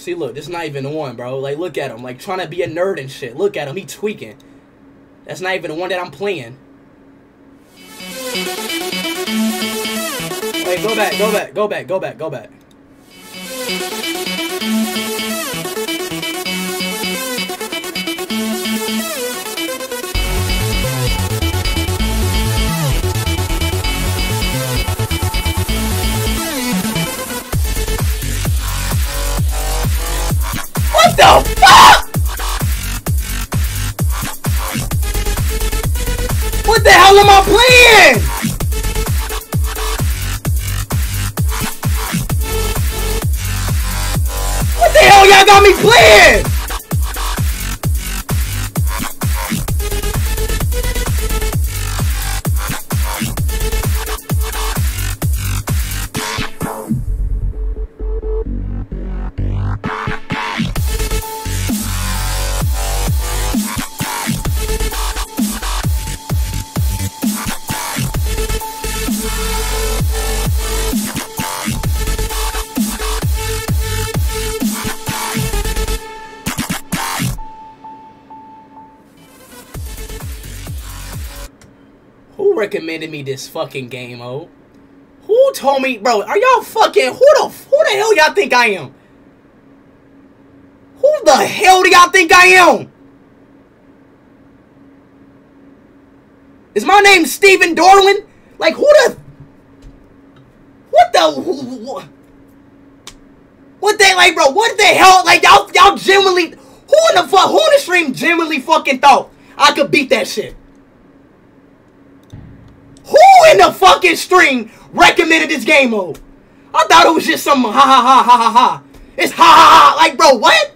See, look, this is not even the one, bro. Like, look at him. Like, trying to be a nerd and shit. Look at him. He tweaking. That's not even the one that I'm playing. Wait, go back, go back, go back, go back, go back. What the hell am I playing? What the hell y'all got me playing? Recommended me this fucking game, oh? Who told me, bro? Are y'all fucking? Who the who the hell y'all think I am? Who the hell do y'all think I am? Is my name Steven Dorwin? Like who the? What the? What, what they like, bro? What the hell? Like y'all, y'all genuinely? Who in the fuck? Who in the stream genuinely fucking thought I could beat that shit? In the fucking stream recommended this game mode? I thought it was just some ha ha ha ha ha ha. It's ha ha ha. Like, bro, what?